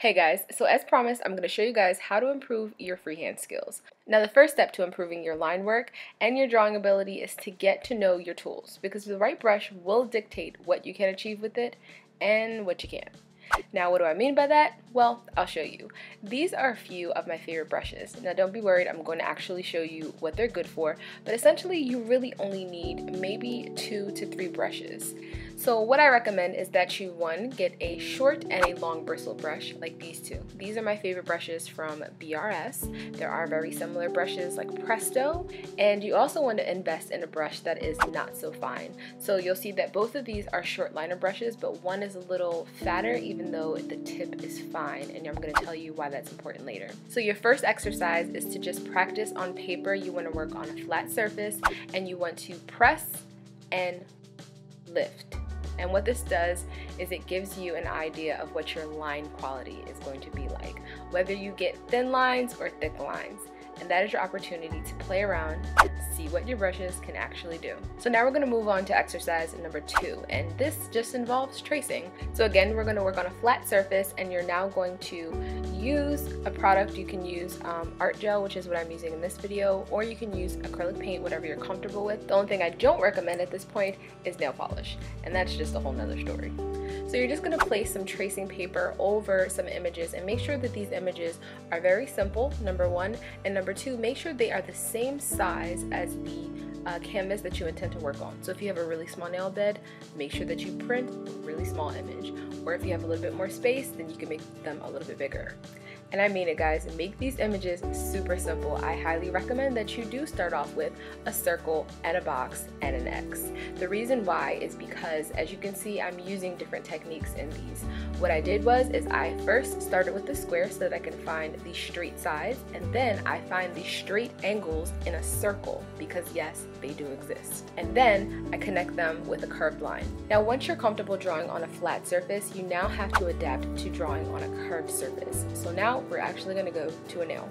Hey guys, so as promised, I'm going to show you guys how to improve your freehand skills. Now the first step to improving your line work and your drawing ability is to get to know your tools because the right brush will dictate what you can achieve with it and what you can't. Now, what do I mean by that? Well, I'll show you. These are a few of my favorite brushes. Now, don't be worried, I'm going to actually show you what they're good for, but essentially, you really only need maybe two to three brushes. So what I recommend is that you one get a short and a long bristle brush like these two. These are my favorite brushes from BRS. There are very similar brushes like Presto and you also want to invest in a brush that is not so fine. So you'll see that both of these are short liner brushes but one is a little fatter even though the tip is fine and I'm going to tell you why that's important later. So your first exercise is to just practice on paper. You want to work on a flat surface and you want to press and lift. And what this does is it gives you an idea of what your line quality is going to be like, whether you get thin lines or thick lines and that is your opportunity to play around see what your brushes can actually do. So now we're going to move on to exercise number two and this just involves tracing. So again we're going to work on a flat surface and you're now going to use a product you can use um, art gel which is what I'm using in this video or you can use acrylic paint whatever you're comfortable with. The only thing I don't recommend at this point is nail polish and that's just a whole nother story. So you're just going to place some tracing paper over some images and make sure that these images are very simple, number one, and number two, make sure they are the same size as the uh, canvas that you intend to work on. So if you have a really small nail bed, make sure that you print a really small image. Or if you have a little bit more space, then you can make them a little bit bigger. And I mean it guys, make these images super simple. I highly recommend that you do start off with a circle and a box and an X. The reason why is because as you can see I'm using different techniques in these. What I did was is I first started with the square so that I can find the straight sides and then I find the straight angles in a circle because yes, they do exist. And then I connect them with a curved line. Now once you're comfortable drawing on a flat surface, you now have to adapt to drawing on a curved surface. So now we're actually going to go to a nail.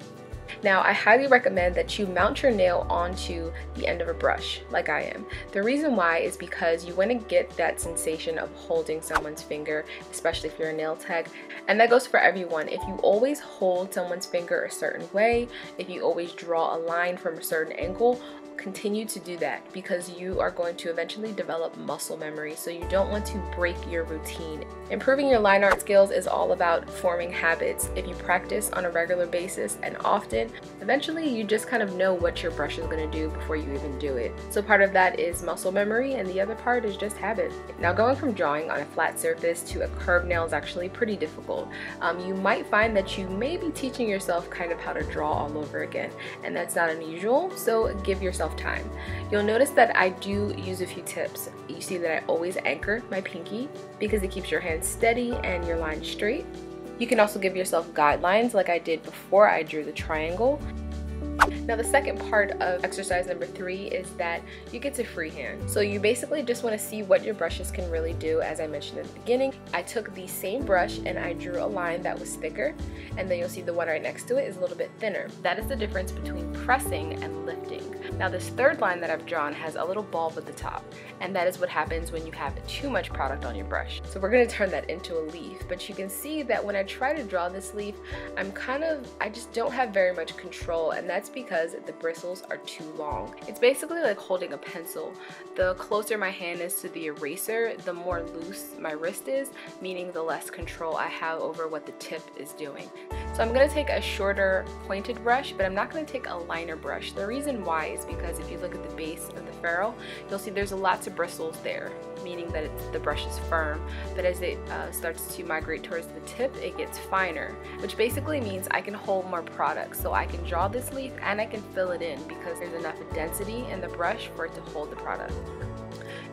Now, I highly recommend that you mount your nail onto the end of a brush, like I am. The reason why is because you want to get that sensation of holding someone's finger, especially if you're a nail tech, and that goes for everyone. If you always hold someone's finger a certain way, if you always draw a line from a certain angle, continue to do that because you are going to eventually develop muscle memory so you don't want to break your routine. Improving your line art skills is all about forming habits. If you practice on a regular basis and often, eventually you just kind of know what your brush is going to do before you even do it. So part of that is muscle memory and the other part is just habit. Now going from drawing on a flat surface to a curved nail is actually pretty difficult. Um, you might find that you may be teaching yourself kind of how to draw all over again and that's not unusual so give yourself time. You'll notice that I do use a few tips. You see that I always anchor my pinky because it keeps your hand steady and your line straight. You can also give yourself guidelines like I did before I drew the triangle now the second part of exercise number three is that you get to freehand. So you basically just want to see what your brushes can really do as I mentioned at the beginning. I took the same brush and I drew a line that was thicker and then you'll see the one right next to it is a little bit thinner. That is the difference between pressing and lifting. Now this third line that I've drawn has a little bulb at the top and that is what happens when you have too much product on your brush. So we're going to turn that into a leaf but you can see that when I try to draw this leaf I'm kind of I just don't have very much control and that's because the bristles are too long. It's basically like holding a pencil. The closer my hand is to the eraser the more loose my wrist is meaning the less control I have over what the tip is doing. So I'm going to take a shorter pointed brush but I'm not going to take a liner brush. The reason why is because if you look at the base of the ferrule you'll see there's lots of bristles there meaning that the brush is firm, but as it uh, starts to migrate towards the tip, it gets finer, which basically means I can hold more product. So I can draw this leaf and I can fill it in because there's enough density in the brush for it to hold the product.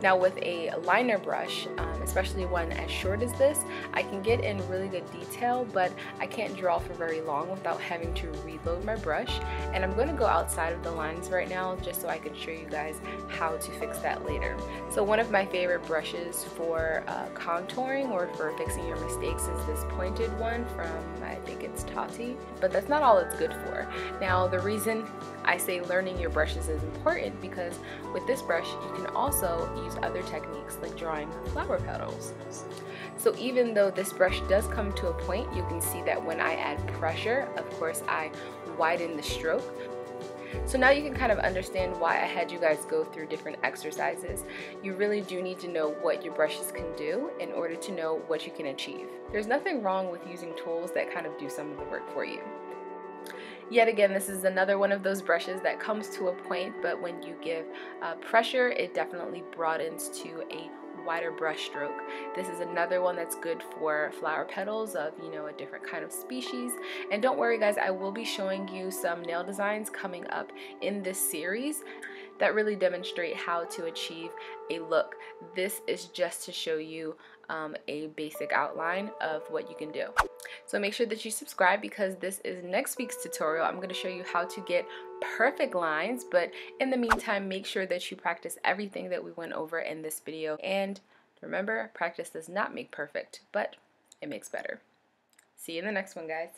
Now with a liner brush, um, especially one as short as this, I can get in really good detail, but I can't draw for very long without having to reload my brush. And I'm going to go outside of the lines right now just so I can show you guys how to fix that later. So one of my favorite brushes for uh, contouring or for fixing your mistakes is this pointed one from, I think it's Tati, but that's not all it's good for. Now the reason I say learning your brushes is important because with this brush you can also use other techniques like drawing flower petals. So even though this brush does come to a point, you can see that when I add pressure, of course I widen the stroke. So now you can kind of understand why I had you guys go through different exercises. You really do need to know what your brushes can do in order to know what you can achieve. There's nothing wrong with using tools that kind of do some of the work for you. Yet again, this is another one of those brushes that comes to a point, but when you give uh, pressure, it definitely broadens to a wider brush stroke. This is another one that's good for flower petals of, you know, a different kind of species. And don't worry guys, I will be showing you some nail designs coming up in this series that really demonstrate how to achieve a look. This is just to show you um, a basic outline of what you can do. So make sure that you subscribe because this is next week's tutorial. I'm going to show you how to get perfect lines, but in the meantime, make sure that you practice everything that we went over in this video. And remember, practice does not make perfect, but it makes better. See you in the next one, guys.